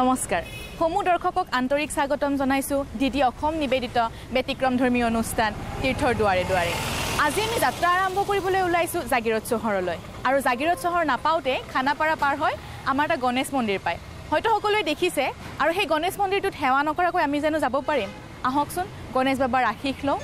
নমস্কাৰ। সমূহ দৰ্শকক আন্তৰিক স্বাগতম জনাইছোঁ দ্বিতীয় অসম নিবেদিত ব্যতিক্ৰমধৰ্মী অনুষ্ঠান তীৰ্থৰ দুৱাৰে দুৱাৰে। আজি আমি যাত্ৰা আৰম্ভ কৰিবলৈ ওলাইছোঁ জাগিৰোড চহৰলৈ। আৰু জাগিৰোড চহৰ নাপাওঁতে খানাপাৰা পাৰ হৈ আমাৰ এটা গণেশ মন্দিৰ পায়। হয়তো সকলোৱে দেখিছে আৰু সেই গণেশ মন্দিৰটোত সেৱা নকৰাকৈ আমি জানো যাব পাৰিম। আহকচোন গণেশ বাবাৰ আশীষ লওঁ।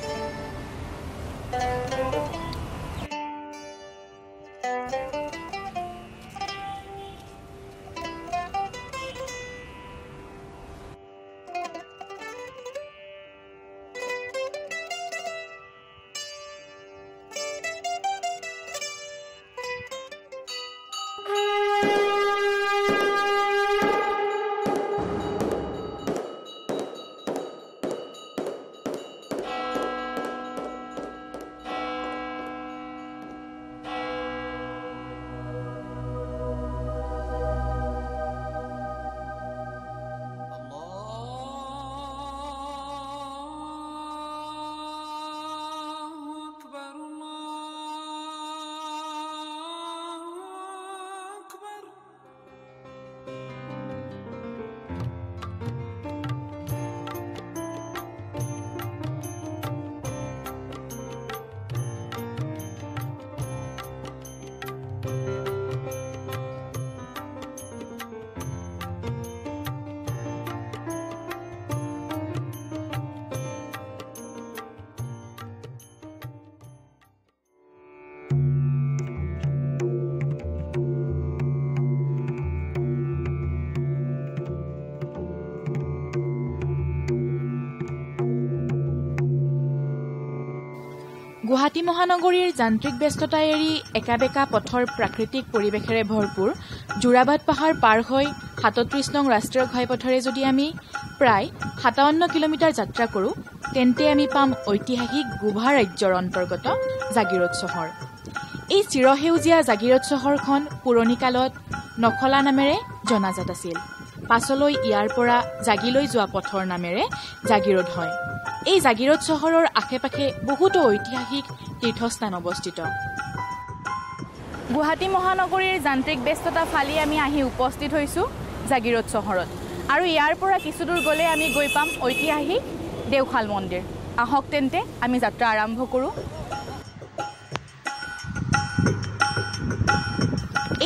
গুৱাহাটী মহানগৰীৰ যান্ত্ৰিক ব্যস্ততা এৰি একা বেকা পথৰ প্ৰাকৃতিক পৰিৱেশেৰে ভৰপূৰ যোৰাবাট পাহাৰ পাৰ হৈ সাতত্ৰিছ নং ৰাষ্ট্ৰীয় ঘাইপথেৰে যদি আমি প্ৰায় সাতাৱন্ন কিলোমিটাৰ যাত্ৰা কৰোঁ তেন্তে আমি পাম ঐতিহাসিক গোভা ৰাজ্যৰ অন্তৰ্গত জাগিৰোড চহৰ। এই চিৰসেউজীয়া জাগিৰোড চহৰখন পুৰণি কালত নখলা নামেৰে জনাজাত আছিল। পাছলৈ ইয়াৰ পৰা জাগিলৈ যোৱা পথৰ নামেৰে জাগিৰোড হয়। এই জাগিৰোড চহৰৰ আশে পাশে বহুতো ঐতিহাসিক তীৰ্থস্থান অৱস্থিত। গুৱাহাটী মহানগৰীৰ যান্ত্ৰিক ব্যস্ততা ফালি আমি আহি উপস্থিত হৈছোঁ জাগিৰোড চহৰত। আৰু ইয়াৰ পৰা কিছুদূৰ গ'লে আমি গৈ পাম ঐতিহাসিক দেওশাল মন্দিৰ। আহক তেন্তে আমি যাত্ৰা আৰম্ভ কৰোঁ।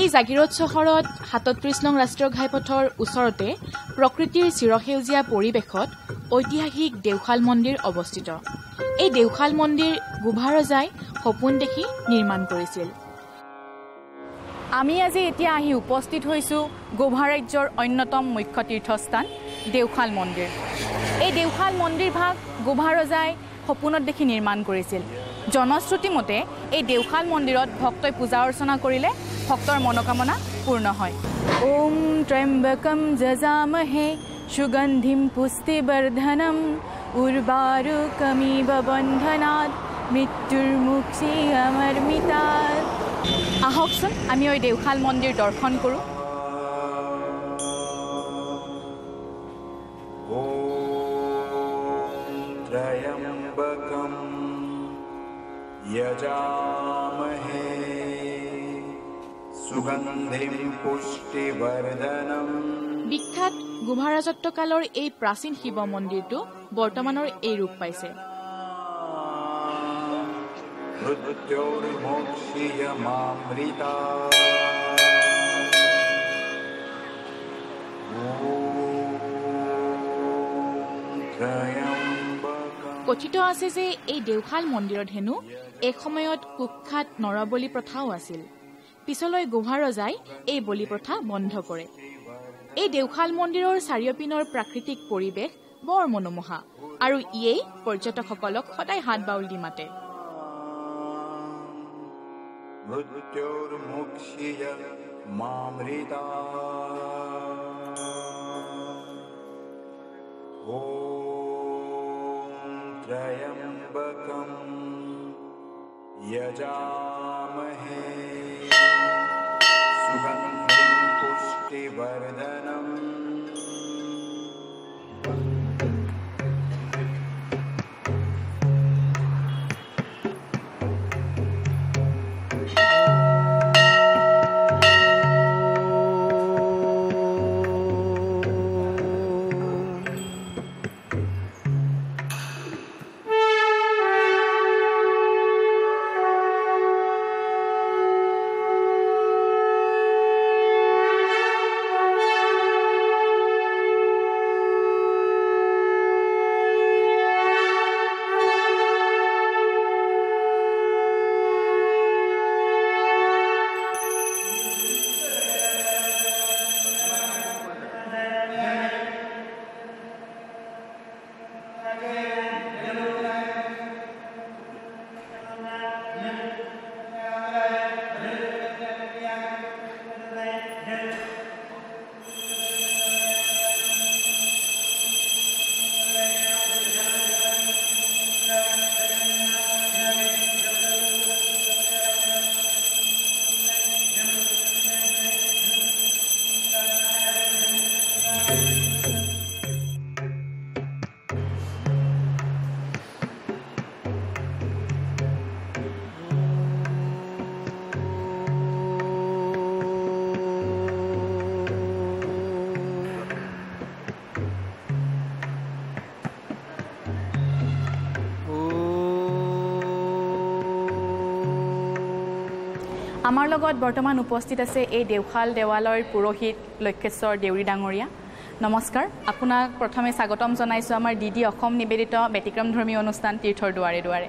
এই জাগিৰোড চহৰত সাতত্ৰিছ নং ৰাষ্ট্ৰীয় ঘাইপথৰ ওচৰতে প্ৰকৃতিৰ চিৰসেউজীয়া পৰিৱেশত ঐতিহাসিক দেওশাল মন্দিৰ অৱস্থিত। এই দেওশাল মন্দিৰ গোভা ৰজাই সপোন দেখি নিৰ্মাণ কৰিছিল। আমি আজি এতিয়া আহি উপস্থিত হৈছোঁ গোভা ৰাজ্যৰ অন্যতম মুখ্য তীৰ্থস্থান দেওশাল মন্দিৰ। এই দেওশাল মন্দিৰভাগ গোভা ৰজাই সপোনত দেখি নিৰ্মাণ কৰিছিল। জনশ্ৰুতি মতে এই দেওশাল মন্দিৰত ভক্তই পূজা অৰ্চনা কৰিলে ভক্তৰ মনোকামনা পূৰ্ণ হয়। ওম ত্ৰম্বকম যজামহে সুগন্ধিম পুষ্টিবৰ্ধনম উৰ্বাৰুকমিব বন্ধনাত মৃত্যুৰ মুক্তি অমৰ্মিতাত আহকচোন আমি ঐ দেওশাল মন্দিৰ দৰ্শন কৰোঁ ॐ त्र्यम्बकं यजामहे सुगन्धिं पुष्टिवर्धनम् বিখ্যাত গুমাৰাজত্বকালৰ এই প্ৰাচীন শিৱ মন্দিৰটো বৰ্তমানৰ এই ৰূপ পাইছে। কথিত আছে যে এই দেওশাল মন্দিৰত হেনো এসময়ত কুখ্যাত নৰবলি প্ৰথাও আছিল। পিছলৈ গুহাৰজাই এই বলি প্ৰথা বন্ধ কৰে। এই দেওশাল মন্দিৰৰ চাৰিওপিনৰ প্ৰাকৃতিক পৰিৱেশ বৰ মনোমোহা। আৰু ইয়েই পৰ্যটকসকলক সদায় হাত বাউল দি মাতে। ত্ৰয়ম্বকম यजा पुष्टिवर्धनम् আমাৰ লগত বৰ্তমান উপস্থিত আছে এই দেওশাল দেৱালয়ৰ পুৰোহিত লক্ষেশ্বৰ দেউৰী ডাঙৰীয়া। নমস্কাৰ আপোনাক প্ৰথমে স্বাগতম জনাইছোঁ আমাৰ ডি ডি অসম নিবেদিত ব্যতিক্ৰম ধৰ্মী অনুষ্ঠান তীৰ্থৰ দুৱাৰে দুৱাৰে।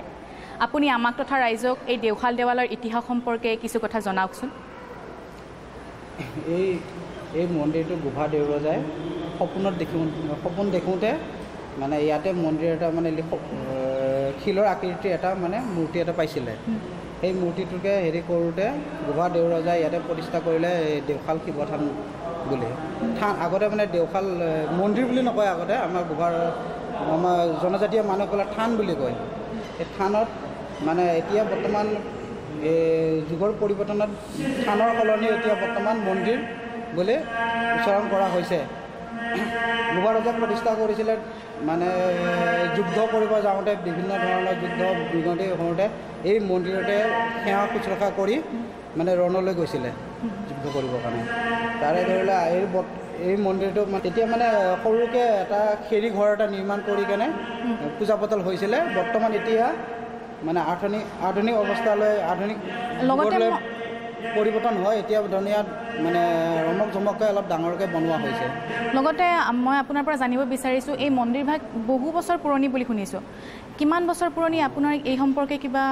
আপুনি আমাক তথা ৰাইজক এই দেওশাল দেৱালয়ৰ ইতিহাস সম্পৰ্কে কিছু কথা জনাওকচোন। এই এই মন্দিৰটো গুভা দেউৰজাই সপোনত দেখি সপোন দেখোঁতে মানে ইয়াতে মন্দিৰ এটা মানে শিলৰ আকৃতিৰ এটা মানে মূৰ্তি এটা পাইছিলে। সেই মূৰ্তিটোকে হেৰি কৰোঁতে গুভা দেউৰজাই ইয়াতে প্ৰতিষ্ঠা কৰিলে দেওশাল শিৱথান বুলি। থান আগতে মানে দেওশাল মন্দিৰ বুলি নকয় আগতে আমাৰ গুভাৰ আমাৰ জনজাতীয় মানুহসকলে থান বুলি কয়। সেই থানত মানে এতিয়া বৰ্তমান এই যুগৰ পৰিৱৰ্তনত থানৰ সলনি এতিয়া বৰ্তমান মন্দিৰ বুলি উচ্চাৰণ কৰা হৈছে। ৰজাক প্ৰতিষ্ঠা কৰিছিলে মানে যুদ্ধ কৰিব যাওঁতে বিভিন্ন ধৰণৰ যুদ্ধ বিগতি হওঁতে এই মন্দিৰতে সেৱা শুশ্ৰূষা কৰি মানে ৰণলৈ গৈছিলে যুদ্ধ কৰিবৰ কাৰণে। তাৰে ধৰি লোৱা এই বৰ্ত- এই মন্দিৰটো মানে তেতিয়া মানে সৰুকৈ এটা খেৰী ঘৰ এটা নিৰ্মাণ কৰি কেনে পূজা পাতল হৈছিলে। বৰ্তমান এতিয়া মানে আধুনিক আধুনিক অৱস্থালৈ আধুনিক লগতে পৰিৱৰ্তন হয় এতিয়া ধুনীয়া মানে ৰমক জমককৈ অলপ ডাঙৰকৈ বনোৱা হৈছে। লগতে মই আপোনাৰ পৰা জানিব বিচাৰিছোঁ এই মন্দিৰভাগ বহু বছৰ পুৰণি বুলি শুনিছোঁ। কিমান বছৰ পুৰণি আপোনাৰ এই সম্পৰ্কে কিবা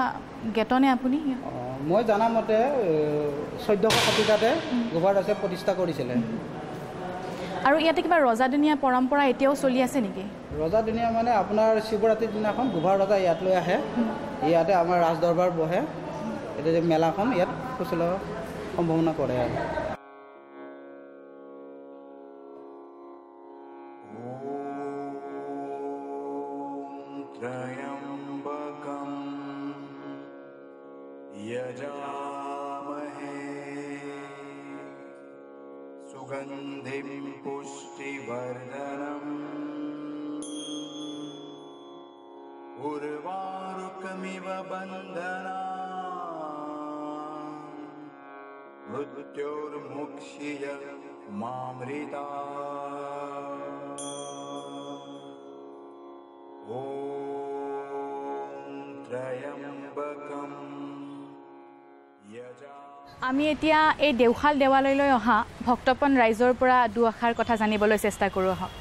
জ্ঞাতনে আপুনি? মই জনামতে চৈধ্যশ শতিকাতে গোভাৰদাসে প্ৰতিষ্ঠা কৰিছিলে। আৰু ইয়াতে কিবা ৰজাদিনীয়া পৰম্পৰা এতিয়াও চলি আছে নেকি? ৰজা দিনীয়া মানে আপোনাৰ শিৱৰাত্ৰিৰ দিনাখন গোভাৰ ৰজা ইয়াতলৈ আহে। ইয়াতে আমাৰ ৰাজ দৰবাৰ বহে। এতিয়া যে মেলাখন ইয়াত সুচল সম্ভাৱনা কৰে আৰু। আমি এতিয়া এই দেওশাল দেৱালয়লৈ অহা ভক্তপন ৰাইজৰ পৰা দুআষাৰ কথা জানিবলৈ চেষ্টা কৰোঁ আহক।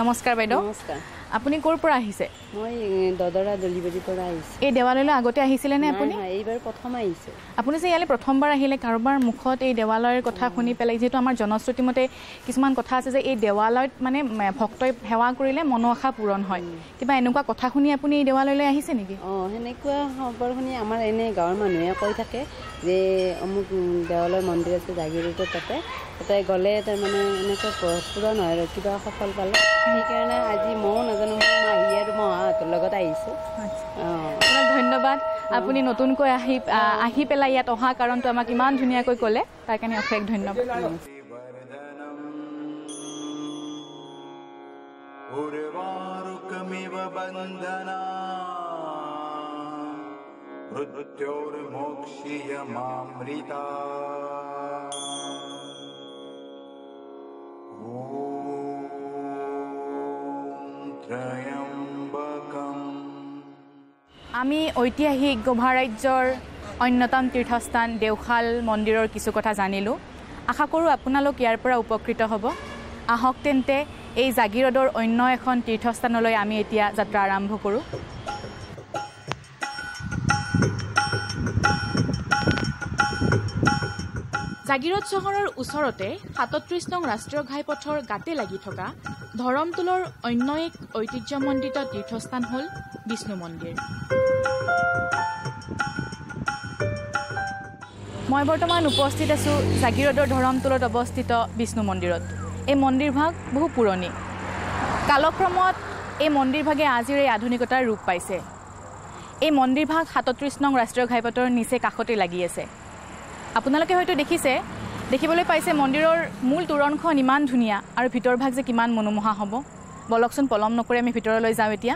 নমস্কাৰ বাইদেউ। নমস্কাৰ। আপুনি ক'ৰ পৰা আহিছে? মই দদৰা দলিবাৰীৰ পৰা আহিছোঁ। এই দেৱালয়লৈ আগতে আহিছিলেনে নাই, আপুনি? এইবাৰ প্ৰথম আহিছোঁ। আপুনি যে ইয়ালৈ প্ৰথমবাৰ আহিলে কাৰোবাৰ মুখত এই দেৱালয়ৰ কথা শুনি পেলাই যিহেতু আমাৰ জনশ্ৰুতি মতে কিছুমান কথা আছে যে এই দেৱালয়ত মানে ভক্তই সেৱা কৰিলে মনোআশা পূৰণ হয়। কিবা এনেকুৱা কথা শুনি আপুনি এই দেৱালয়লৈ আহিছে নেকি? অঁ সেনেকুৱা খবৰ শুনি আমাৰ এনে গাঁৱৰ মানুহে কৈ থাকে যে অমুক দেৱালয় মন্দিৰ আছে জাগিৰোডত তাতে। তাতে গ'লে তাৰমানে এনেকুৱা প- পূৰণ হয় আৰু কিবা সফল পালে সেইকাৰণে আজি ময়ো নাজানো মোৰ মাহী আৰু মহাহঁতৰ লগত আহিছোঁ অঁ আপোনাক ধন্যবাদ আপুনি নতুনকৈ আহি আ- আহি পেলাই ইয়াত অহা কাৰণটো আমাক ইমান ধুনীয়াকৈ ক'লে তাৰ কাৰণে অশেষ ধন্যবাদ वर्धनम् उर्वारुकमिव बन्धना मृत्योर्मोक्षीय मामृता ॐ त्र्यम्बकम् আমি ঐতিহাসিক গোভা ৰাজ্যৰ অন্যতম তীৰ্থস্থান দেওশাল মন্দিৰৰ কিছু কথা জানিলোঁ। আশা কৰোঁ আপোনালোক ইয়াৰ পৰা উপকৃত হ'ব। আহক তেন্তে এই জাগিৰোডৰ অন্য এখন তীৰ্থস্থানলৈ আমি এতিয়া যাত্ৰা আৰম্ভ কৰোঁ। জাগিৰোড চহৰৰ ওচৰতে সাতত্ৰিছ নং ৰাষ্ট্ৰীয় ঘাইপথৰ গাতে লাগি থকা ধৰমটোলৰ অন্য এক ঐতিহ্যমণ্ডিত তীৰ্থস্থান হ'ল বিষ্ণু মন্দিৰ। মই বৰ্তমান উপস্থিত আছোঁ জাগিৰোডৰ ধৰমটোলত অৱস্থিত বিষ্ণু মন্দিৰত। এই মন্দিৰভাগ বহু পুৰণি। কালক্ৰমত এই মন্দিৰভাগে আজিৰ এই আধুনিকতাৰ ৰূপ পাইছে। এই মন্দিৰভাগ সাতত্ৰিছ নং ৰাষ্ট্ৰীয় ঘাইপথৰ নিচে কাষতে লাগি আছে। আপোনালোকে হয়তো দেখিছে দেখিবলৈ পাইছে মন্দিৰৰ মূল তোৰণখন ইমান ধুনীয়া। আৰু ভিতৰভাগ যে কিমান মনোমোহা হ'ব। বলকচোন পলম নকৰি আমি ভিতৰলৈ যাওঁ এতিয়া।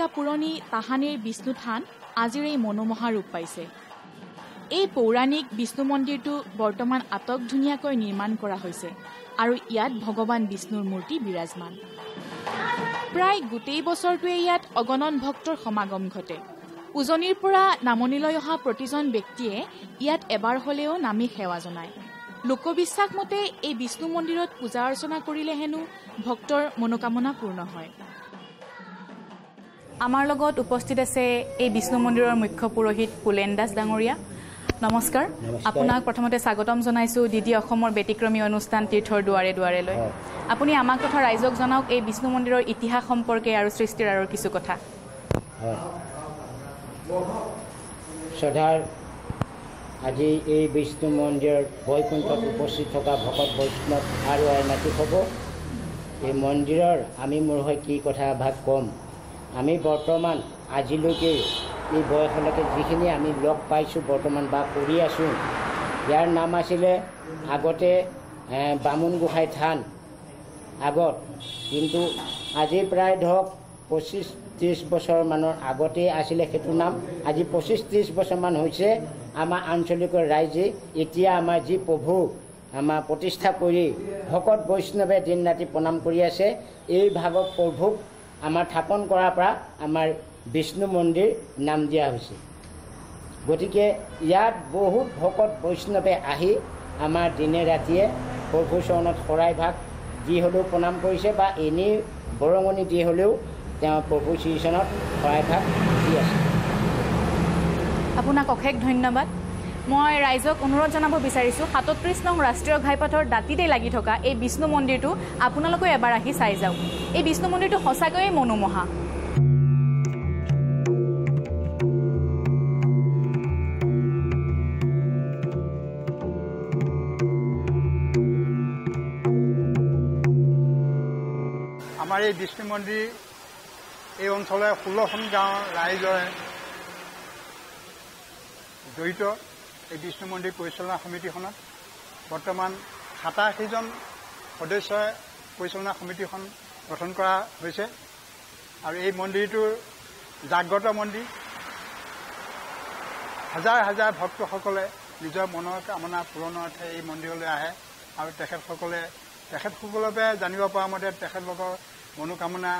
শতিকা পুৰণি তাহানিৰ বিষ্ণু থান আজিৰ এই মনোমোহা ৰূপ পাইছে। এই পৌৰাণিক বিষ্ণু মন্দিৰটো বৰ্তমান আটক ধুনীয়াকৈ নিৰ্মাণ কৰা হৈছে আৰু ইয়াত ভগৱান বিষ্ণুৰ মূৰ্তি বিৰাজমান। প্ৰায় গোটেই বছৰটোৱে ইয়াত অগণন ভক্তৰ সমাগম ঘটে। উজনিৰ পৰা নামনিলৈ অহা প্ৰতিজন ব্যক্তিয়ে ইয়াত এবাৰ হলেও নামি সেৱা জনায়। লোকবিশ্বাস মতে এই বিষ্ণু মন্দিৰত পূজা অৰ্চনা কৰিলে হেনো ভক্তৰ মনোকামনা পূৰ্ণ হয়। আমাৰ লগত উপস্থিত আছে এই বিষ্ণু মন্দিৰৰ মুখ্য পুৰোহিত পুলেন দাস ডাঙৰীয়া। নমস্কাৰ। আপোনাক প্ৰথমতে স্বাগতম জনাইছোঁ ডি ডি অসমৰ ব্যতিক্ৰমী অনুষ্ঠান তীৰ্থৰ দুৱাৰে দুৱাৰেলৈ। আপুনি আমাক তথা ৰাইজক জনাওক এই বিষ্ণু মন্দিৰৰ ইতিহাস সম্পৰ্কে আৰু সৃষ্টিৰ আৰু কিছু কথা। শ্ৰদ্ধাৰ আজি এই বিষ্ণু মন্দিৰৰ বৈকুণ্ঠত উপস্থিত থকা ভকত বৈষ্ণৱ আৰু আইনাতি হ'ব। এই মন্দিৰৰ আমি মোৰ হৈ কি কথা ভাগ ক'ম? আমি বৰ্তমান আজিলৈকে এই বয়সলৈকে যিখিনি আমি লগ পাইছোঁ বৰ্তমান বা কৰি আছোঁ ইয়াৰ নাম আছিলে আগতে বামুণ গোসাঁই থান। আগত কিন্তু আজি প্ৰায় ধৰক পঁচিছ ত্ৰিছ বছৰমানৰ আগতেই আছিলে সেইটো নাম। আজি পঁচিছ ত্ৰিছ বছৰমান হৈছে আমাৰ আঞ্চলিকৰ ৰাইজে এতিয়া আমাৰ যি প্ৰভু আমাৰ প্ৰতিষ্ঠা কৰি ভকত বৈষ্ণৱে দিন ৰাতি প্ৰণাম কৰি আছে। এই ভাগত প্ৰভুক আমাৰ থাপন কৰাৰ পৰা আমাৰ বিষ্ণু মন্দিৰ নাম দিয়া হৈছে। গতিকে ইয়াত বহুত ভকত বৈষ্ণৱে আহি আমাৰ দিনে ৰাতিয়ে প্ৰভু চৰণত শৰাই ভাগ দি হ'লেও প্ৰণাম কৰিছে বা এনেই বৰঙণি দি হ'লেও তেওঁ প্ৰভু শ্ৰীচৰণত শৰাই ভাগ দি আছে। আপোনাক অশেষ ধন্যবাদ। মই ৰাইজক অনুৰোধ জনাব বিচাৰিছোঁ সাতত্ৰিছ নং ৰাষ্ট্ৰীয় ঘাইপথৰ দাঁতিতে লাগি থকা এই বিষ্ণু মন্দিৰটো আপোনালোকে এবাৰ আহি চাই যাওক। এই বিষ্ণু মন্দিৰটো সঁচাকৈয়ে মনোমোহা। আমাৰ এই বিষ্ণু মন্দিৰ এই অঞ্চলৰ ষোল্লখন গাঁৱৰ ৰাইজৰে জড়িত। এই বিষ্ণু মন্দিৰ পৰিচালনা সমিতিখনত বৰ্তমান সাতাশীজন সদস্যই পৰিচালনা সমিতিখন গঠন কৰা হৈছে। আৰু এই মন্দিৰটোৰ জাগ্ৰত মন্দিৰ হাজাৰ হাজাৰ ভক্তসকলে নিজৰ মনৰ কামনা পূৰণৰ অৰ্থে এই মন্দিৰলৈ আহে আৰু তেখেতসকলে তেখেতসকলৰ পৰা জানিব পৰা মতে তেখেতলোকৰ মনোকামনা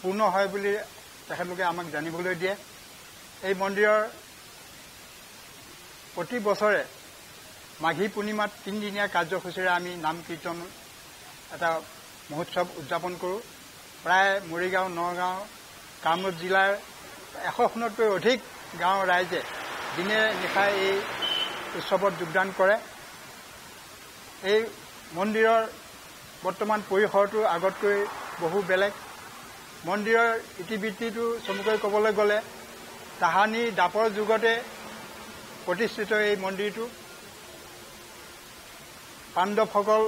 পূৰ্ণ হয় বুলি তেখেতলোকে আমাক জানিবলৈ দিয়ে। এই মন্দিৰৰ প্ৰতি বছৰে মাঘী পূৰ্ণিমাত তিনিদিনীয়া কাৰ্যসূচীৰে আমি নাম কীৰ্তন এটা মহোৎসৱ উদযাপন কৰোঁ। প্ৰায় মৰিগাঁও নগাঁও কামৰূপ জিলাৰ এশখনতকৈ অধিক গাঁৱৰ ৰাইজে দিনে নিশাই এই উৎসৱত যোগদান কৰে। এই মন্দিৰৰ বৰ্তমান পৰিসৰটো আগতকৈ বহু বেলেগ। মন্দিৰৰ ইতিবৃত্তিটো চমুকৈ ক'বলৈ গ'লে তাহানি দাপৰ যুগতে প্ৰতিষ্ঠিত এই মন্দিৰটো। পাণ্ডৱসকল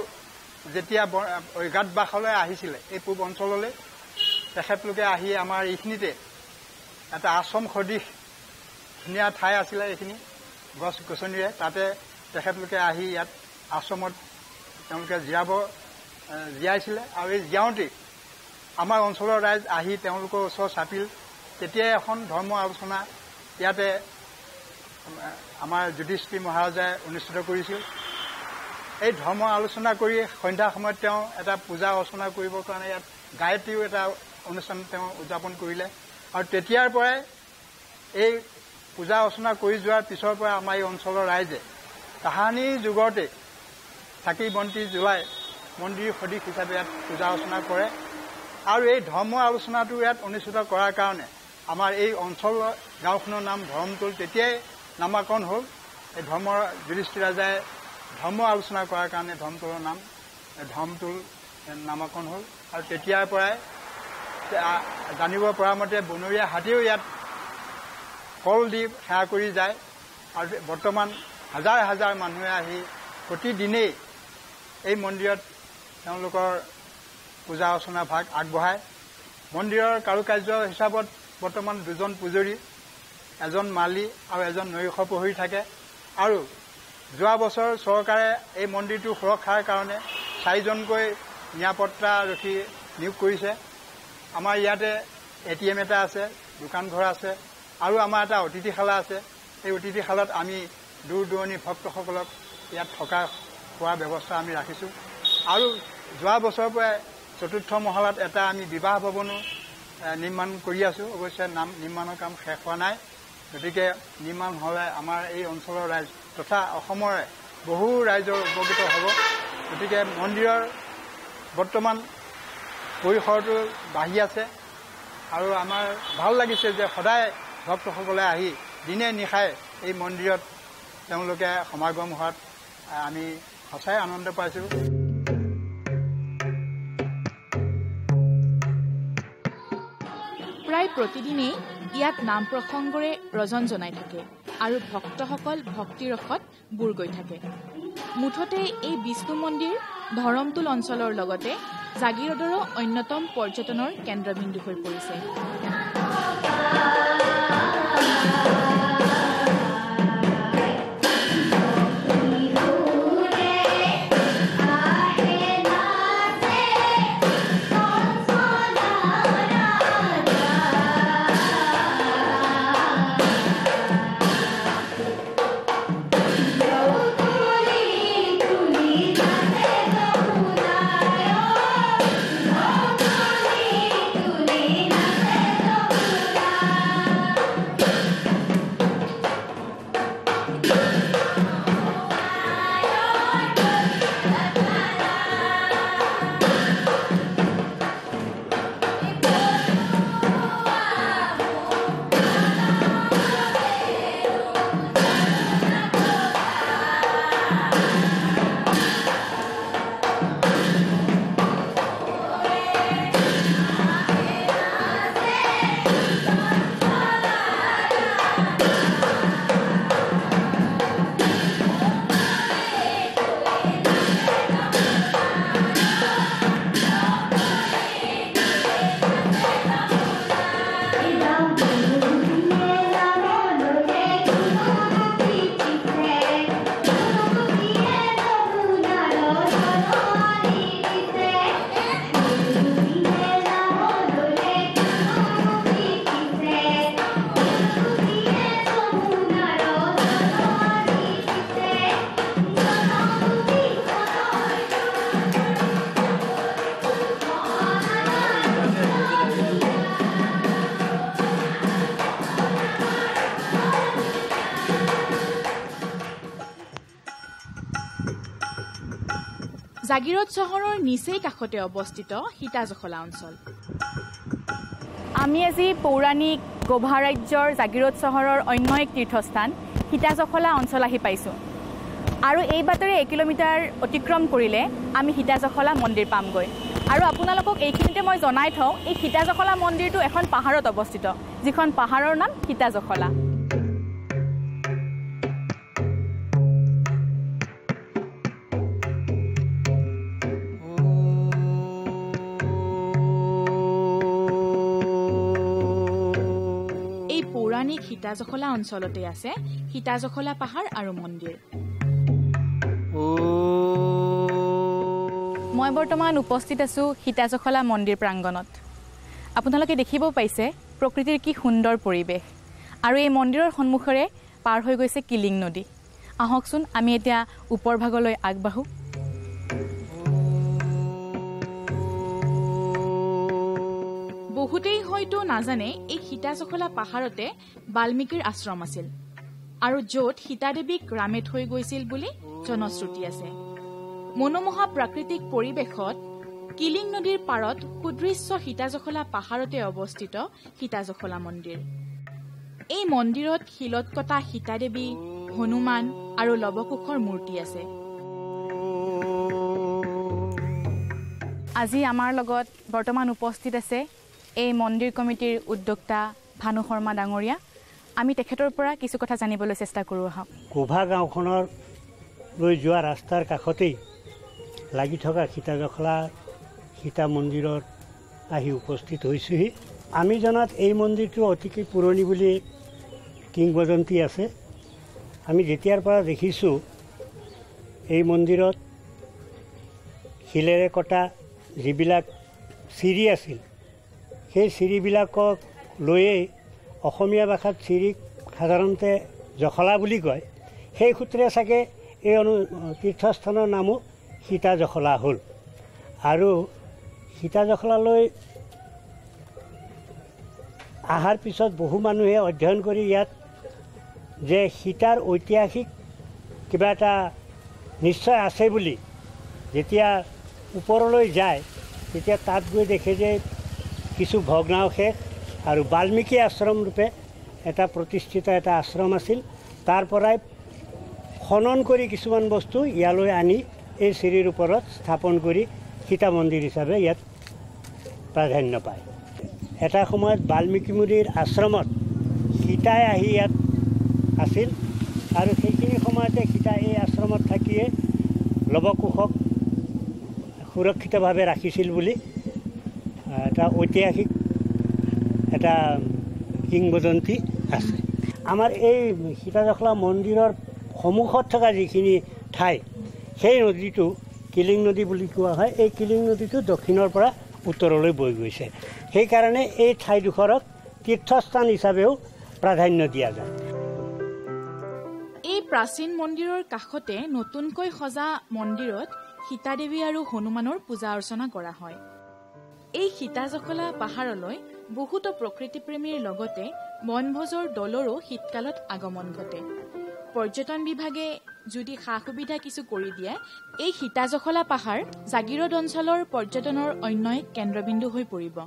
যেতিয়া অজ্ঞাতবাসলৈ আহিছিলে এই পূব অঞ্চললৈ তেখেতলোকে আহি আমাৰ এইখিনিতে এটা আশ্ৰম সদৃশ ধুনীয়া ঠাই আছিলে এইখিনি গছ গছনিৰে। তাতে তেখেতলোকে আহি ইয়াত আশ্ৰমত তেওঁলোকে জীয়াব জীয়াইছিলে। আৰু এই জীয়াওঁতেই আমাৰ অঞ্চলৰ ৰাইজ আহি তেওঁলোকৰ ওচৰ চাপিল। তেতিয়াই এখন ধৰ্ম আলোচনা ইয়াতে আমাৰ যুধিষ্ঠিৰ মহাৰাজাই অনুষ্ঠিত কৰিছিল। এই ধৰ্ম আলোচনা কৰি সন্ধ্যা সময়ত তেওঁ এটা পূজা অৰ্চনা কৰিবৰ কাৰণে ইয়াত গায়ত্ৰীও এটা অনুষ্ঠান তেওঁ উদযাপন কৰিলে। আৰু তেতিয়াৰ পৰাই এই পূজা অৰ্চনা কৰি যোৱাৰ পিছৰ পৰা আমাৰ এই অঞ্চলৰ ৰাইজে তাহানিৰ যুগতে চাকি বন্তি জ্বলাই মন্দিৰ সদৃশ হিচাপে ইয়াত পূজা অৰ্চনা কৰে। আৰু এই ধৰ্ম আলোচনাটো ইয়াত অনুষ্ঠিত কৰাৰ কাৰণে আমাৰ এই অঞ্চলৰ গাঁওখনৰ নাম ধৰমটোল তেতিয়াই নামাকৰণ হ'ল এই ধৰ্মৰ যুধিষ্ঠিৰ ৰাজাই ধৰ্ম আলোচনা কৰাৰ কাৰণে ধৰ্মটোলৰ নাম ধৰ্মটোল নামাকৰণ হ'ল আৰু তেতিয়াৰ পৰাই জানিব পৰা মতে বনৰীয়া হাতীও ইয়াত কল দি সেৱা কৰি যায়। আৰু বৰ্তমান হাজাৰ হাজাৰ মানুহে আহি প্ৰতিদিনেই এই মন্দিৰত তেওঁলোকৰ পূজা অৰ্চনা ভাগ আগবঢ়ায়। মন্দিৰৰ কাৰুকাৰ্য হিচাপত বৰ্তমান দুজন পূজৰী এজন মালী আৰু এজন নৈশ প্ৰহৰী থাকে। আৰু যোৱা বছৰ চৰকাৰে এই মন্দিৰটো সুৰক্ষাৰ কাৰণে চাৰিজনকৈ নিৰাপত্তা ৰখি নিয়োগ কৰিছে। আমাৰ ইয়াতে এ টি এম এটা আছে দোকান ঘৰ আছে আৰু আমাৰ এটা অতিথিশালা আছে। এই অতিথিশালাত আমি দূৰ দূৰণিৰ ভক্তসকলক ইয়াত থকা খোৱাৰ ব্যৱস্থা আমি ৰাখিছোঁ। আৰু যোৱা বছৰৰ পৰাই চতুৰ্থ মহলাত এটা আমি বিবাহ ভৱনো নিৰ্মাণ কৰি আছোঁ। অৱশ্যে নাম নিৰ্মাণৰ কাম শেষ হোৱা নাই। গতিকে নিৰ্মাণ হ'লে আমাৰ এই অঞ্চলৰ ৰাইজ তথা অসমৰে বহু ৰাইজৰ উপকৃত হ'ব। গতিকে মন্দিৰৰ বৰ্তমান পৰিসৰটো বাঢ়ি আছে আৰু আমাৰ ভাল লাগিছে যে সদায় ভক্তসকলে আহি দিনে নিশাই এই মন্দিৰত তেওঁলোকে সমাগম হোৱাত আমি সঁচাই আনন্দ পাইছোঁ। প্ৰায় প্ৰতিদিনেই ইয়াত নাম প্ৰসংগৰে ৰজন জনাই থাকে আৰু ভক্তসকল ভক্তিৰসত বুৰ গৈ থাকে। মুঠতে এই বিষ্ণু মন্দিৰ ধৰমটোল অঞ্চলৰ লগতে জাগিৰোডৰো অন্যতম পৰ্যটনৰ কেন্দ্ৰবিন্দু হৈ পৰিছে। জাগিৰোড চহৰৰ নিচেই কাষতে অৱস্থিত সীতাজখলা অঞ্চল। আমি আজি পৌৰাণিক গোভা ৰাজ্যৰ জাগিৰোড চহৰৰ অন্য এক তীৰ্থস্থান সীতাজখলা অঞ্চল আহি পাইছোঁ। আৰু এই বাটেৰে এক কিলোমিটাৰ অতিক্ৰম কৰিলে আমি সীতাজখলা মন্দিৰ পামগৈ। আৰু আপোনালোকক এইখিনিতে মই জনাই থওঁ এই সীতাজখলা মন্দিৰটো এখন পাহাৰত অৱস্থিত যিখন পাহাৰৰ নাম সীতাজখলা। পৌৰাণিক সীতাজখলা অঞ্চলতে আছে সীতাজখলা পাহাৰ আৰু মন্দিৰ। মই বৰ্তমান উপস্থিত আছোঁ সীতাজখলা মন্দিৰ প্ৰাংগণত। আপোনালোকে দেখিব পাইছে প্ৰকৃতিৰ কি সুন্দৰ পৰিৱেশ। আৰু এই মন্দিৰৰ সন্মুখেৰে পাৰ হৈ গৈছে কিলিং নদী। আহকচোন আমি এতিয়া ওপৰ ভাগলৈ আগবাঢ়োঁ। হয়তো নাজানে এই সীতাজখলা পাহাৰতে বাল্মীকিৰ আশ্ৰম আছিল। আৰু য'ত সীতাদেৱীক ৰামে থৈ গৈছিল বুলি জনশ্ৰুতি আছে। মনোমোহা প্ৰাকৃতিক পৰিৱেশত কিলিং নদীৰ পাৰত সুদৃশ্য সীতাজখলা পাহাৰতে অৱস্থিত সীতাজখলা মন্দিৰ। এই মন্দিৰত শিলত কটা সীতাদেৱী হনুমান আৰু লৱকুশৰ মূৰ্তি আছে। আজি আমাৰ লগত বৰ্তমান উপস্থিত আছে এই মন্দিৰ কমিটিৰ উদ্যোক্তা ভানু শৰ্মা ডাঙৰীয়া আমি তেখেতৰ পৰা কিছু কথা জানিবলৈ চেষ্টা কৰোঁ আহক। গোভা গাঁওখনৰ লৈ যোৱা ৰাস্তাৰ কাষতেই লাগি থকা সীতাজখলা সীতা মন্দিৰত আহি উপস্থিত হৈছোহি। আমি জনাত এই মন্দিৰটো অতিকে পুৰণি বুলি কিংবদন্তী আছে। আমি যেতিয়াৰ পৰা দেখিছোঁ এই মন্দিৰত শিলেৰে কটা যিবিলাক চিৰি আছিল সেই চিৰিবিলাকক লৈয়ে অসমীয়া ভাষাত চিৰিক সাধাৰণতে জখলা বুলি কয়। সেই সূত্ৰে চাগে এই অনু তীৰ্থস্থানৰ নামো সীতা জখলা হ'ল। আৰু সীতা জখলালৈ অহাৰ পিছত বহু মানুহে অধ্যয়ন কৰি ইয়াত যে সীতাৰ ঐতিহাসিক কিবা এটা নিশ্চয় আছে বুলি। যেতিয়া ওপৰলৈ যায় তেতিয়া তাত গৈ দেখে যে কিছু ভগ্নাৱশেষ আৰু বাল্মীকি আশ্ৰম ৰূপে এটা প্ৰতিষ্ঠিত এটা আশ্ৰম আছিল। তাৰ পৰাই খনন কৰি কিছুমান বস্তু ইয়ালৈ আনি এই চিৰিৰ ওপৰত স্থাপন কৰি সীতা মন্দিৰ হিচাপে ইয়াত প্ৰাধান্য পায়। এটা সময়ত বাল্মীকি মুনিৰ আশ্ৰমত সীতাই আহি ইয়াত আছিল আৰু সেইখিনি সময়তে সীতা এই আশ্ৰমত থাকিয়ে লৱকুশক সুৰক্ষিতভাৱে ৰাখিছিল বুলি এটা ঐতিহাসিক এটা কিংবদন্তী আছে। আমাৰ এই সীতাজখলা মন্দিৰৰ সন্মুখত থকা যিখিনি ঠাই সেই নদীটো কিলিং নদী বুলি কোৱা হয়। এই কিলিং নদীটো দক্ষিণৰ পৰা উত্তৰলৈ বৈ গৈছে। সেইকাৰণে এই ঠাইডোখৰক তীৰ্থস্থান হিচাপেও প্ৰাধান্য দিয়া যায়। এই প্ৰাচীন মন্দিৰৰ কাষতে নতুনকৈ সজা মন্দিৰত সীতা দেৱী আৰু হনুমানৰ পূজা অৰ্চনা কৰা হয়। এই সীতাজখলা পাহাৰলৈ বহুতো প্ৰকৃতিপ্ৰেমীৰ লগতে বনভোজৰ দলৰো শীতকালত আগমন ঘটে। পৰ্যটন বিভাগে যদি সা সুবিধা কিছু কৰি দিয়ে এই সীতাজখলা পাহাৰ জাগিৰোড অঞ্চলৰ পৰ্যটনৰ অন্য এক কেন্দ্ৰবিন্দু হৈ পৰিব।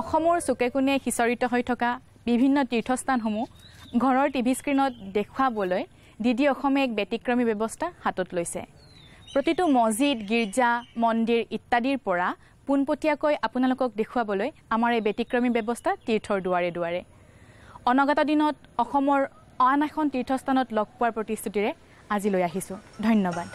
অসমৰ চুকে কোণে সিঁচৰিত হৈ থকা বিভিন্ন তীৰ্থস্থানসমূহ ঘৰৰ টিভি স্ক্ৰীণত দেখুৱাবলৈ ডি অসমে এক ব্যতিক্ৰমী ব্যৱস্থা হাতত লৈছে। প্ৰতিটো মছজিদ গীৰ্জা মন্দিৰ ইত্যাদিৰ পৰা পোনপটীয়াকৈ আপোনালোকক দেখুৱাবলৈ আমাৰ এই ব্যতিক্ৰমী ব্যৱস্থা তীৰ্থৰ দুৱাৰে দুৱাৰে। অনাগত দিনত অসমৰ আন এখন তীৰ্থস্থানত লগ পোৱাৰ প্ৰতিশ্ৰুতিৰে আজিলৈ আহিছোঁ। ধন্যবাদ।